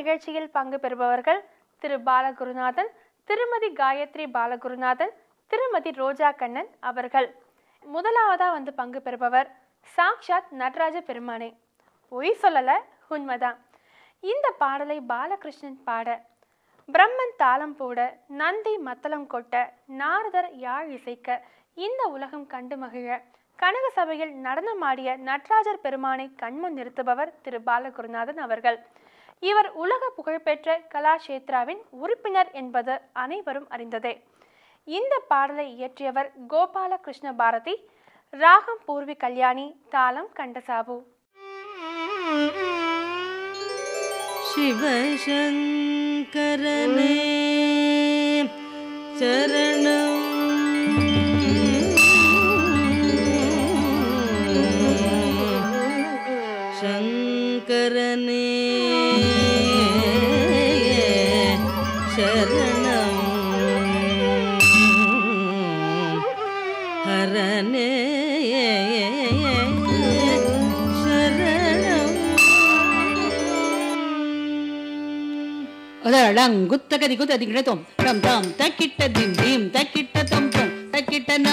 நிகழ்ச்சியில் பங்கு பெறுபவர்கள் திரு பாலகுருநாதன் திருமதி காயத்ரி பாலகுருநாதன் திருமதி ரோஜா கண்ணன் அவர்கள். முதலாவதா வந்து பங்கு பெறுபவர் சாக்ஷாத் நடராஜ பெருமானே. பொய் சொல்லலை உண்மைதான் இந்த பாடலை பாலகிருஷ்ணன் பாட பிரம்மன் தாளம் போட நந்தி மத்தளம் கொட்ட நாரதர் யாழ் இசைக்க இந்த உலகம் கண்டு மகிழ கனக சபையில் நடனமாடிய நடராஜர் பெருமானை கண்முன் நிறுத்துபவர் திரு பாலகுருநாதன் அவர்கள். இவர் உலக புகழ்பெற்ற கலாஷேத்ராவின் உறுப்பினர் என்பது அனைவரும் அறிந்ததே. இந்த பாடலை இயற்றியவர் கோபால பாரதி ராகம் பூர்வி கல்யாணி தாளம் கண்டசாபு சிவசங்கரனே சரணம் ಡಂಗುತ್ತ ಕದಿಗುತ್ತ ದಿಗ್ಡೆ ತೊಂ ಟಂ ಟಂ ತಕ್ಕಿಟ್ಟ ದಿಂ ದೀಂ ತಕ್ಕಿಟ್ಟ ತೊಂ ತೊಂ ತಕ್ಕಿಟ್ಟ ನ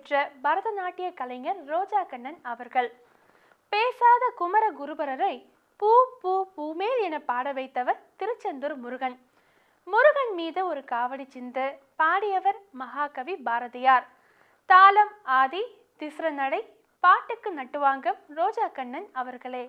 பெற்ற பரதநாட்டிய கலைஞர் ரோஜா கண்ணன் அவர்கள். பேசாத குமர குருபரரை பூ பூ பூமேல் என பாட வைத்தவர் திருச்செந்தூர் முருகன். முருகன் மீது ஒரு காவடி சிந்து பாடியவர் மகாகவி பாரதியார். தாளம் ஆதி திஸ்ரநடை பாட்டுக்கு நட்டுவாங்கம் ரோஜா கண்ணன் அவர்களே.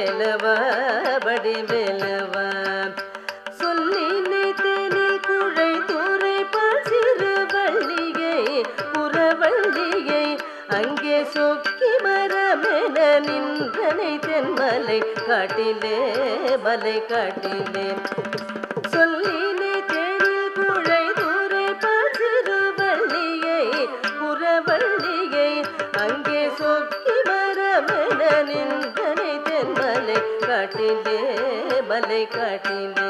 பொடியானது வேலவா வடி சொல்லினை தேனில் குழை துறை பால் சிறு வள்ளியை புறவள்ளியை அங்கே சொக்கி மரமென நின்றனை தென்மலை காட்டிலே மலை காட்டிலே. தென்மலை காட்டிலே மலை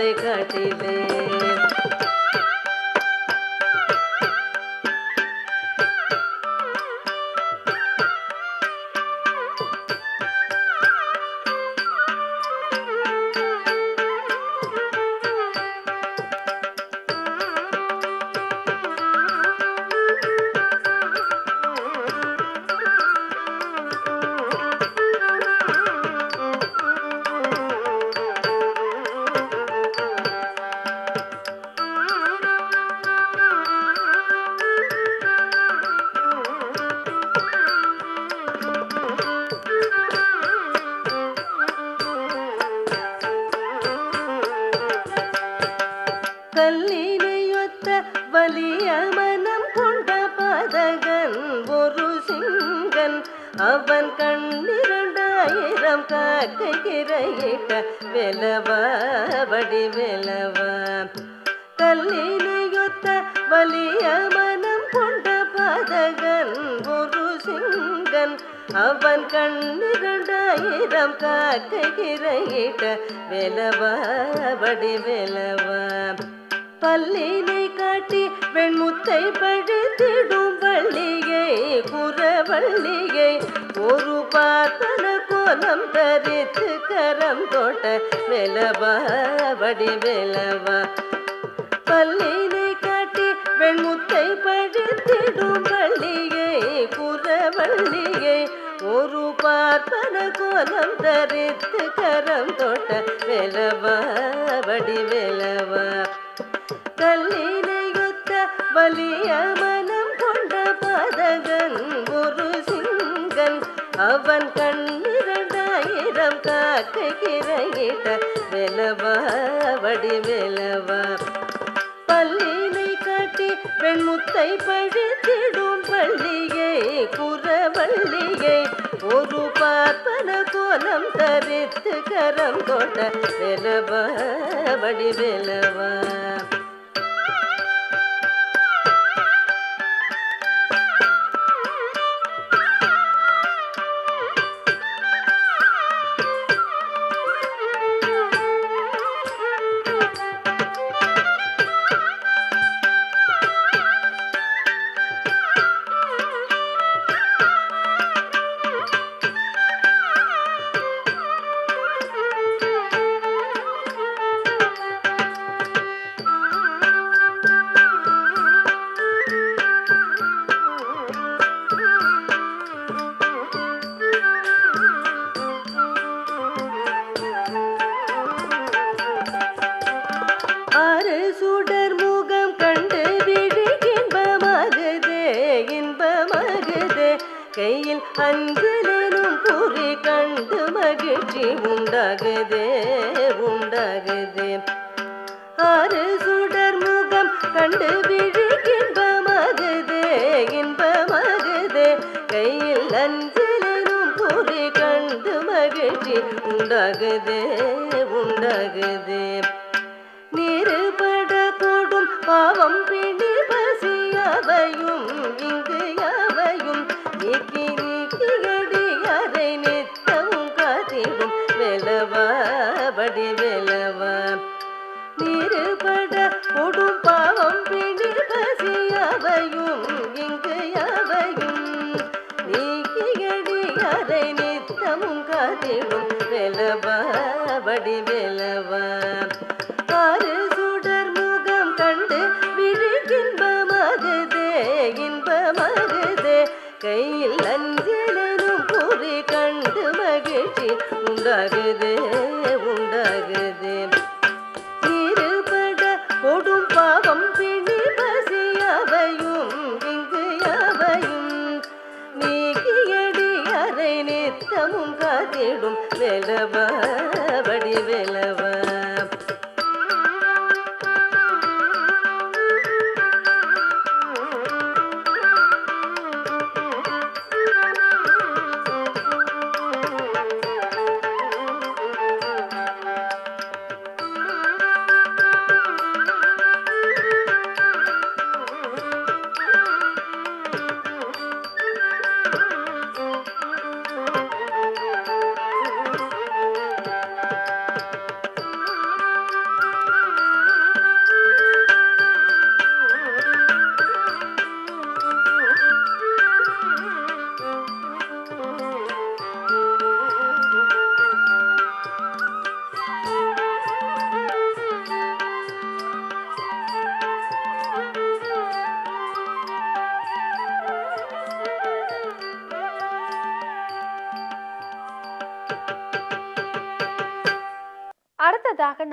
மலை காட்டிலே அவன் கண்ணிரண்டாயிரம் காக்கை கிரையிட்ட வெலவா வடி வெலவா. கல்லினையொத்த வலிய மனம் கொண்ட பாதகன் ஒரு சிங்கன். அவன் கண்ணிரண்டாயிரம் காக்கை கிரையிட்ட வெலவா வடி வெலவா. பல்லினை காட்டி வெண்முத்தை படுத்திடும் வள்ளியை குறவள்ளியை. ஒரு பாத்தன கோலம் தரித்து கரம் தோட்ட வெலவா வடி வெலவா பல்லினை காட்டி வெண்முத்தை படுத்திடும் வள்ளியை குறவள்ளியை. ஒரு பார்ப்பன கோலம் தரித்து கரம் தொட்ட வேலவா வடிவேலவா கல்லினையொத்த வலிய மனம் கொண்ட பாதகன் ஒரு சிங்கன். அவன் கண்ணிரண்டாயிரம் காக்கை கிரையிட்ட வேலவா வடிவேலவா பல்லினை காட்டி வெண்முத்தை பழித்திடும் பள்ளியை குறவள்ளியை. ஒரு பார்ப்பன கோலம் தரித்து கரம் கொண்ட வேலவா வடிவேலவா ஆறு உண்டாகுதே ஆறு சுடர் முகம் கண்டு விழி இன்பமாகுது இன்பமாகுது கையில் அஞ்சலெனும் பொறி கண்டு மகிழ்ச்சி உண்டாகுது உண்டாகுது. நீருபட போடும் பாவம் பிடி பசியவையும் இங்கு வல்லவ வடிவேலவன்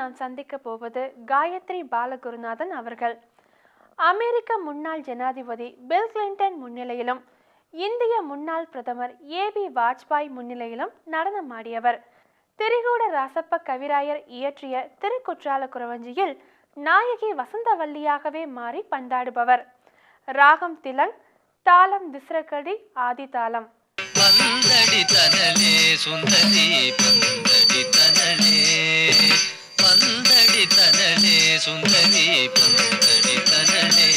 நான் சந்திக்க போவது காயத்ரி பாலகுருநாதன் அவர்கள். அமெரிக்க முன்னாள் ஜனாதிபதி பில் கிளின்டன் முன்னிலையிலும் இந்திய முன்னாள் பிரதமர் ஏ பி வாஜ்பாய் முன்னிலையிலும் நடனமாடியவர். திரிகூட ராசப்ப கவிராயர் இயற்றிய திருக்குற்றால குறவஞ்சியில் நாயகி வசந்தவல்லியாகவே மாறி பந்தாடுபவர் ராகம் திலங் தாளம் திஸ்ரகடி ஆதி தாளம் பந்தடி தனலே சுந்தரி பந்தடி தனலே பந்தடித்தனே சுந்தரி பந்தடித்தனே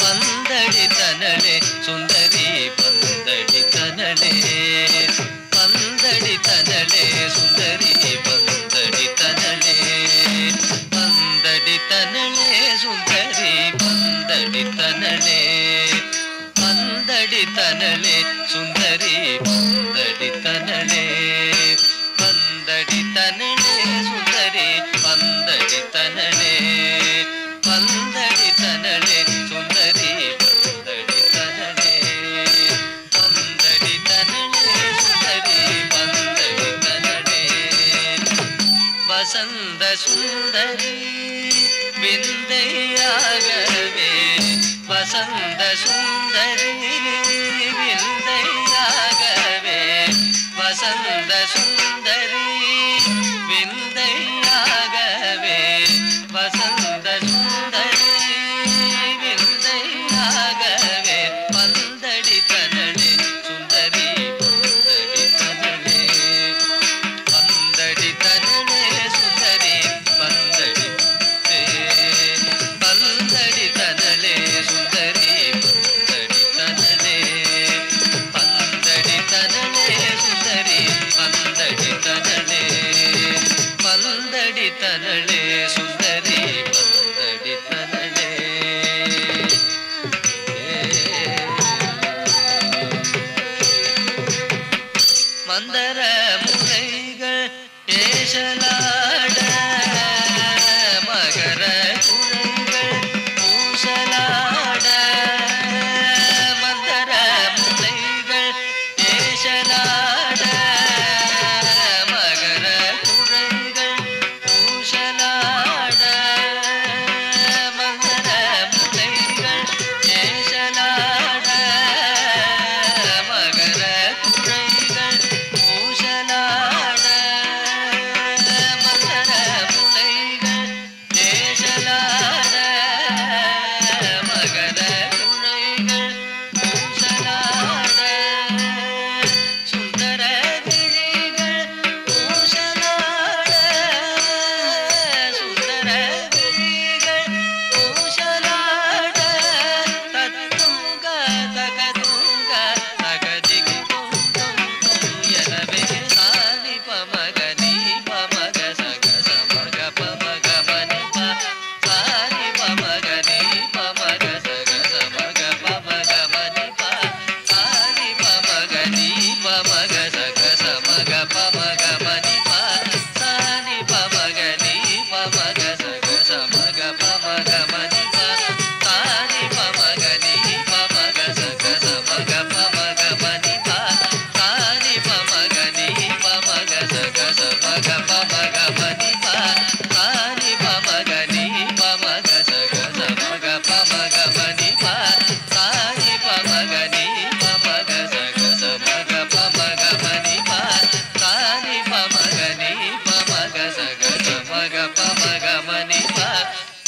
பந்தடித்தனே சுந்தரி பந்தடித்தனே பந்தடித்தனே சுந்தரி பந்தடித்தனே பந்தடித்தனே சுந்தரி பந்தடித்தனே பந்தடித்தனே சுந்தரி பந்தடித்தனே बिंदैयागवे वसंत सुंदरी।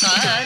ta